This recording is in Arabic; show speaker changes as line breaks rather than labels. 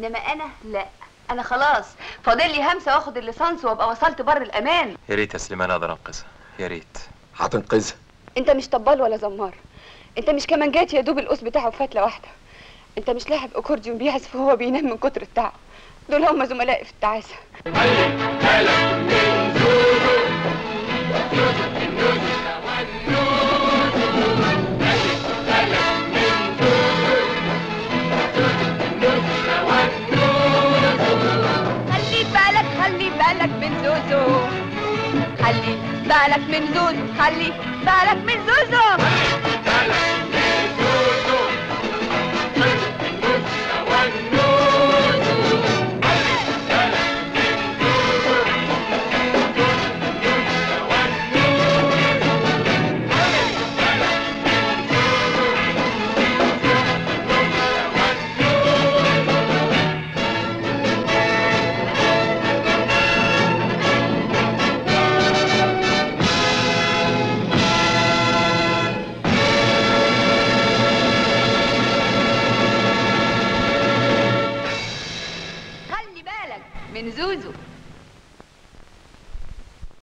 إنما أنا لا. أنا خلاص. فاضل لي همسة وآخد الليسانس وأبقى وصلت بر الأمان.
يا ريت يا سليمان أقدر أنقذها. يا ريت.
هتنقذها؟
أنت مش طبال ولا زمار. أنت مش كمان جات يا دوب القوس بتاعه فتله واحدة أنت مش لاعب أكورديون بيعزف وهو بينام من كتر التعب. دول هم زملائي في التعاسة. خلي بالك من زوزو خلي بالك من زوزو. خلي بالك من زوزو.